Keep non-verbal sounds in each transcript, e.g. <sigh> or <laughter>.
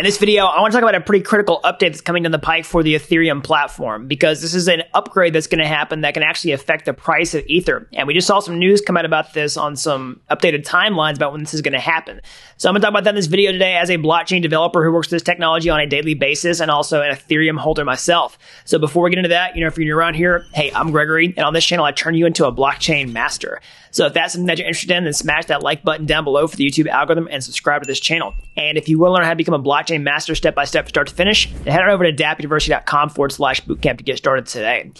In this video, I want to talk about a pretty critical update that's coming down the pike for the Ethereum platform because this is an upgrade that's going to happen that can actually affect the price of Ether. And we just saw some news come out about this on some updated timelines about when this is going to happen. So I'm going to talk about that in this video today as a blockchain developer who works with this technology on a daily basis and also an Ethereum holder myself. So before we get into that, you know, if you're new around here, hey, I'm Gregory, and on this channel, I turn you into a blockchain master. So if that's something that you're interested in, then smash that like button down below for the YouTube algorithm and subscribe to this channel. And if you want to learn how to become a blockchain master step by step, start to finish, then head on over to dappuniversity.com forward slash bootcamp to get started today.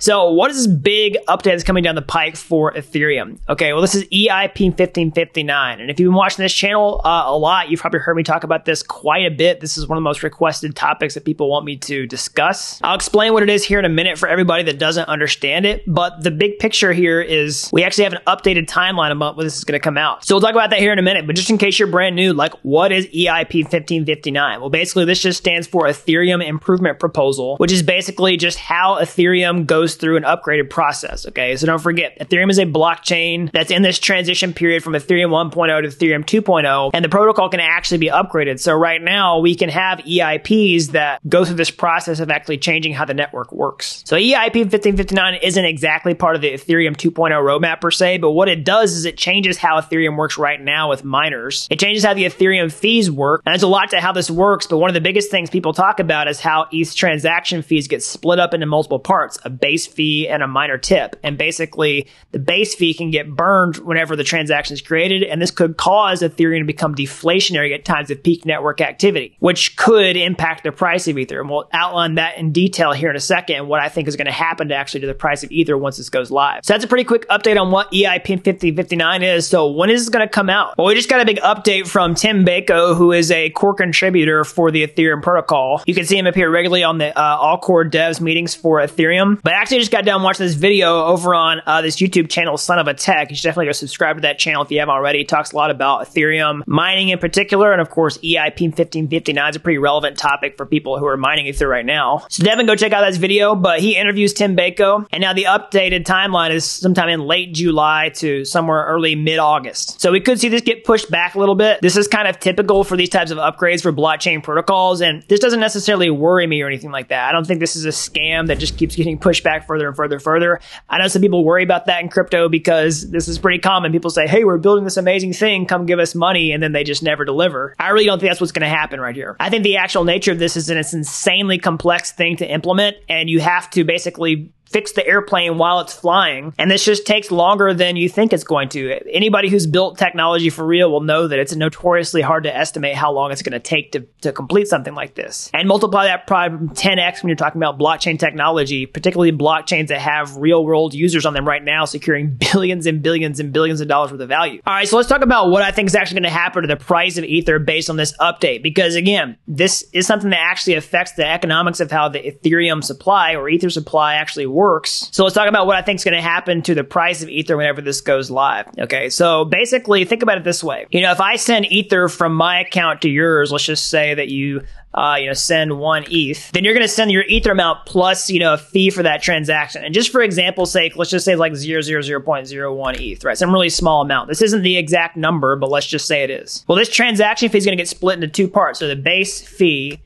So, what is this big update that's coming down the pike for Ethereum? Okay, well, this is EIP 1559. And if you've been watching this channel uh, a lot, you've probably heard me talk about this quite a bit. This is one of the most requested topics that people want me to discuss. I'll explain what it is here in a minute for everybody that doesn't understand it. But the big picture here is we actually have an updated timeline about when this is going to come out. So, we'll talk about that here in a minute. But just in case you're brand new, like, what is EIP 1559? Well, basically, this just stands for Ethereum Improvement Proposal, which is basically just how Ethereum goes goes through an upgraded process. Okay. So don't forget, Ethereum is a blockchain that's in this transition period from Ethereum 1.0 to Ethereum 2.0, and the protocol can actually be upgraded. So right now we can have EIPs that go through this process of actually changing how the network works. So EIP 1559 isn't exactly part of the Ethereum 2.0 roadmap per se, but what it does is it changes how Ethereum works right now with miners. It changes how the Ethereum fees work. And there's a lot to how this works, but one of the biggest things people talk about is how ETH transaction fees get split up into multiple parts. A base base fee and a miner tip. And basically, the base fee can get burned whenever the transaction is created. And this could cause Ethereum to become deflationary at times of peak network activity, which could impact the price of Ether. And we'll outline that in detail here in a second what I think is going to happen to actually to the price of Ether once this goes live. So that's a pretty quick update on what EIP 5059 is. So when is this going to come out? Well, we just got a big update from Tim Beiko, who is a core contributor for the Ethereum protocol. You can see him appear regularly on the uh, all core devs meetings for Ethereum. But actually just got done watching this video over on uh, this YouTube channel, Son of a Tech. You should definitely go subscribe to that channel if you haven't already. He talks a lot about Ethereum mining in particular, and of course, EIP 1559 is a pretty relevant topic for people who are mining Ether right now. So Devin, go check out that video. But he interviews Tim Beiko, and now the updated timeline is sometime in late July to somewhere early mid August. So we could see this get pushed back a little bit. This is kind of typical for these types of upgrades for blockchain protocols, and this doesn't necessarily worry me or anything like that. I don't think this is a scam that just keeps getting pushed back further and further, further. I know some people worry about that in crypto because this is pretty common. People say, hey, we're building this amazing thing, come give us money, and then they just never deliver. I really don't think that's what's going to happen right here. I think the actual nature of this is that it's an insanely complex thing to implement, and you have to basically fix the airplane while it's flying. And this just takes longer than you think it's going to. Anybody who's built technology for real will know that it's notoriously hard to estimate how long it's going to take to, to complete something like this. And multiply that problem 10x when you're talking about blockchain technology, particularly blockchains that have real world users on them right now, securing <laughs> billions and billions and billions of dollars worth of value. All right, so let's talk about what I think is actually going to happen to the price of Ether based on this update. Because again, this is something that actually affects the economics of how the Ethereum supply or Ether supply actually works works. So let's talk about what I think is going to happen to the price of Ether whenever this goes live. Okay. So basically think about it this way. You know, if I send Ether from my account to yours, let's just say that you uh, you know, send one ETH, then you're going to send your Ether amount plus, you know, a fee for that transaction. And just for example's sake, let's just say like 0.001 ETH, right? Some really small amount. This isn't the exact number, but let's just say it is. Well, this transaction fee is going to get split into two parts. So the base fee,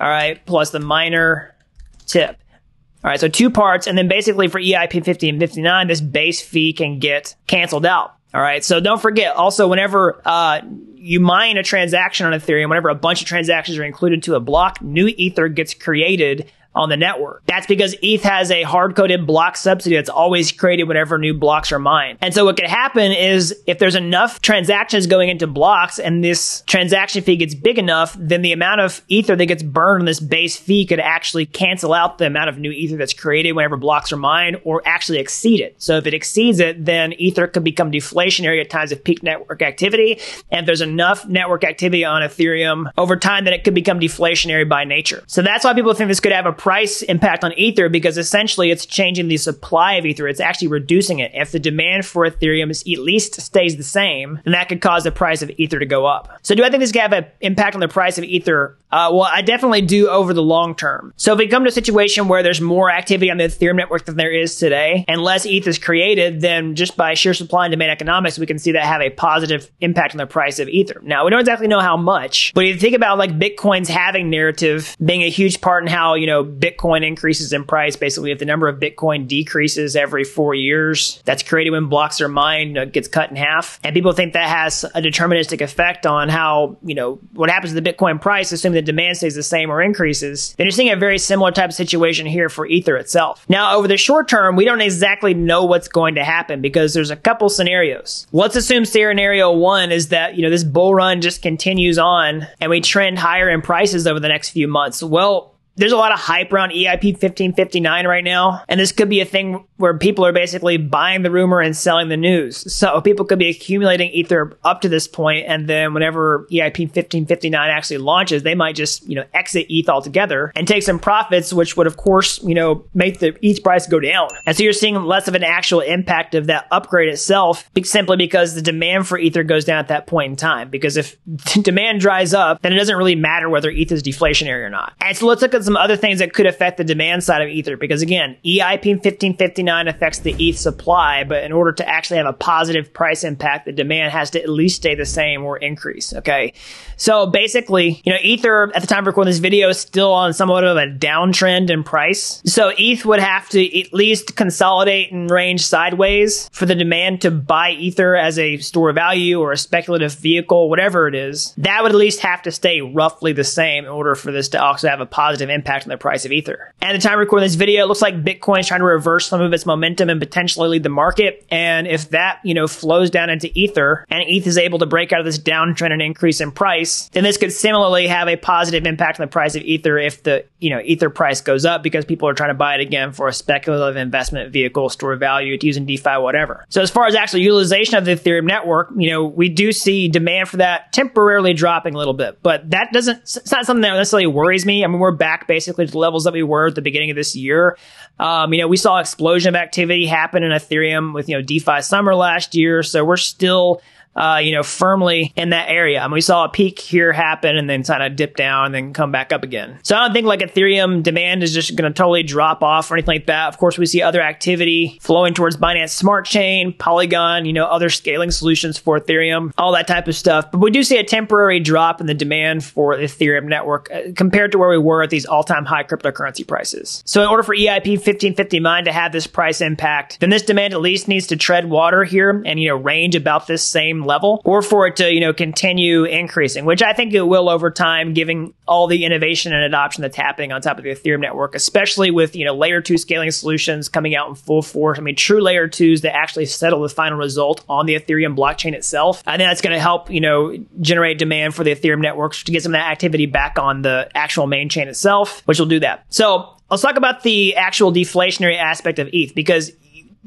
all right, plus the miner tip. All right, so two parts, and then basically for EIP 50 and 59, this base fee can get canceled out. All right, so don't forget also whenever uh, you mine a transaction on Ethereum, whenever a bunch of transactions are included to a block, new Ether gets created on the network. That's because ETH has a hard coded block subsidy that's always created whenever new blocks are mined. And so what could happen is if there's enough transactions going into blocks and this transaction fee gets big enough, then the amount of ether that gets burned on this base fee could actually cancel out the amount of new ether that's created whenever blocks are mined or actually exceed it. So if it exceeds it, then ether could become deflationary at times of peak network activity. And if there's enough network activity on Ethereum over time, then it could become deflationary by nature. So that's why people think this could have a price impact on Ether because essentially it's changing the supply of Ether. It's actually reducing it. If the demand for Ethereum is at least stays the same, then that could cause the price of Ether to go up. So do I think this could have an impact on the price of Ether? Uh, well, I definitely do over the long term. So if we come to a situation where there's more activity on the Ethereum network than there is today, and less ETH is created, then just by sheer supply and demand economics, we can see that have a positive impact on the price of Ether. Now, we don't exactly know how much, but if you think about like Bitcoin's halving narrative being a huge part in how, you know, Bitcoin increases in price, basically if the number of Bitcoin decreases every four years, that's created when blocks are mined, gets cut in half. And people think that has a deterministic effect on how, you know, what happens to the Bitcoin price, assuming the demand stays the same or increases, then you're seeing a very similar type of situation here for Ether itself. Now, over the short term, we don't exactly know what's going to happen because there's a couple scenarios. Let's assume scenario one is that, you know, this bull run just continues on and we trend higher in prices over the next few months. Well, there's a lot of hype around EIP 1559 right now, and this could be a thing where people are basically buying the rumor and selling the news. So people could be accumulating Ether up to this point, and then whenever EIP 1559 actually launches, they might just, you know, exit ETH altogether and take some profits, which would, of course, you know, make the ETH price go down. And so you're seeing less of an actual impact of that upgrade itself, simply because the demand for Ether goes down at that point in time. Because if <laughs> demand dries up, then it doesn't really matter whether ETH is deflationary or not. And so let's look at some other things that could affect the demand side of Ether because again, EIP 1559 affects the ETH supply, but in order to actually have a positive price impact, the demand has to at least stay the same or increase. Okay. So basically, you know, Ether at the time of recording this video is still on somewhat of a downtrend in price. So ETH would have to at least consolidate and range sideways for the demand to buy Ether as a store of value or a speculative vehicle, whatever it is. That would at least have to stay roughly the same in order for this to also have a positive impact on the price of Ether. At the time recording this video, it looks like Bitcoin is trying to reverse some of its momentum and potentially lead the market. And if that, you know, flows down into Ether and ETH is able to break out of this downtrend and increase in price, then this could similarly have a positive impact on the price of Ether if the, you know, Ether price goes up because people are trying to buy it again for a speculative investment vehicle, store value, to use in DeFi, whatever. So as far as actual utilization of the Ethereum network, you know, we do see demand for that temporarily dropping a little bit, but that doesn't, it's not something that necessarily worries me. I mean, we're back basically to the levels that we were at the beginning of this year. Um, you know, we saw explosion of activity happen in Ethereum with, you know, DeFi summer last year. So we're still uh, you know, firmly in that area. I mean, we saw a peak here happen and then kind of dip down and then come back up again. So I don't think like Ethereum demand is just going to totally drop off or anything like that. Of course, we see other activity flowing towards Binance Smart Chain, Polygon, you know, other scaling solutions for Ethereum, all that type of stuff. But we do see a temporary drop in the demand for the Ethereum network uh, compared to where we were at these all-time high cryptocurrency prices. So in order for EIP 1559 to have this price impact, then this demand at least needs to tread water here and, you know, range about this same level or for it to, you know, continue increasing, which I think it will over time, giving all the innovation and adoption that's happening on top of the Ethereum network, especially with, you know, layer two scaling solutions coming out in full force. I mean, true layer twos that actually settle the final result on the Ethereum blockchain itself. I think that's going to help, you know, generate demand for the Ethereum networks to get some of that activity back on the actual main chain itself, which will do that. So let's talk about the actual deflationary aspect of ETH because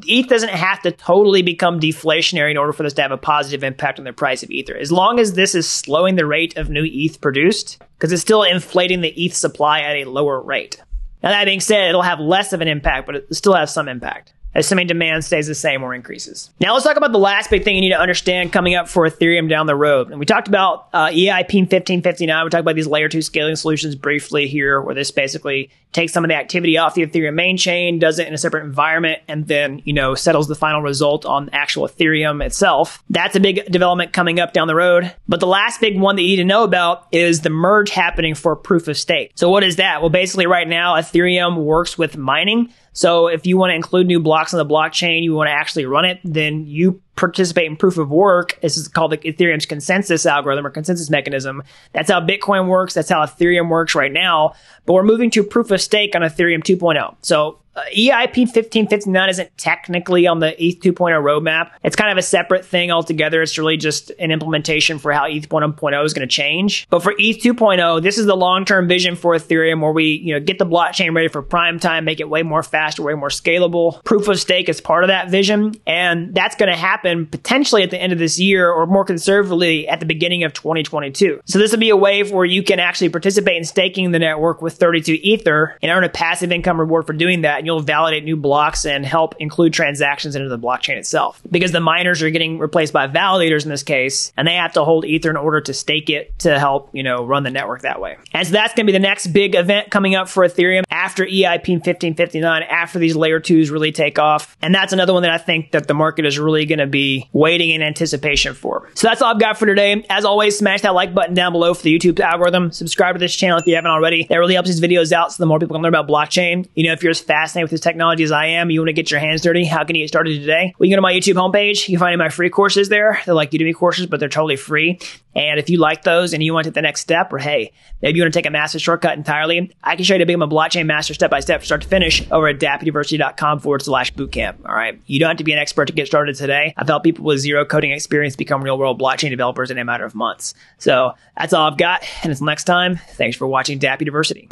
ETH doesn't have to totally become deflationary in order for this to have a positive impact on the price of Ether. As long as this is slowing the rate of new ETH produced, because it's still inflating the ETH supply at a lower rate. Now, that being said, it'll have less of an impact, but it still has some impact assuming demand stays the same or increases. Now let's talk about the last big thing you need to understand coming up for Ethereum down the road. And we talked about uh, EIP 1559. We talked about these layer two scaling solutions briefly here, where this basically takes some of the activity off the Ethereum main chain, does it in a separate environment, and then, you know, settles the final result on actual Ethereum itself. That's a big development coming up down the road. But the last big one that you need to know about is the merge happening for proof of stake. So what is that? Well, basically right now, Ethereum works with mining. So if you want to include new blocks on the blockchain, you want to actually run it, then you participate in proof of work. This is called the Ethereum's consensus algorithm or consensus mechanism. That's how Bitcoin works. That's how Ethereum works right now. But we're moving to proof of stake on Ethereum 2.0. So uh, EIP 1559 isn't technically on the ETH 2.0 roadmap. It's kind of a separate thing altogether. It's really just an implementation for how ETH 1.0 is going to change. But for ETH 2.0, this is the long-term vision for Ethereum where we, you know, get the blockchain ready for prime time, make it way more faster, way more scalable. Proof of stake is part of that vision. And that's going to happen potentially at the end of this year or more conservatively at the beginning of 2022. So this will be a way where you can actually participate in staking the network with 32 Ether and earn a passive income reward for doing that and you'll validate new blocks and help include transactions into the blockchain itself. Because the miners are getting replaced by validators in this case, and they have to hold Ether in order to stake it to help, you know, run the network that way. And so that's going to be the next big event coming up for Ethereum after EIP 1559, after these layer twos really take off. And that's another one that I think that the market is really going to be waiting in anticipation for. So that's all I've got for today. As always, smash that like button down below for the YouTube algorithm. Subscribe to this channel if you haven't already. That really helps these videos out so the more people can learn about blockchain. You know, if you're as fascinated with this technology as I am, you want to get your hands dirty, how can you get started today? Well, you can go to my YouTube homepage. You can find my free courses there. They're like Udemy courses, but they're totally free. And if you like those and you want to take the next step, or hey, maybe you want to take a massive shortcut entirely, I can show you to become a blockchain master step by step, start to finish, over at dappuniversity.com forward slash bootcamp. All right. You don't have to be an expert to get started today. I've helped people with zero coding experience become real world blockchain developers in a matter of months. So that's all I've got. And until next time, thanks for watching Dapp University.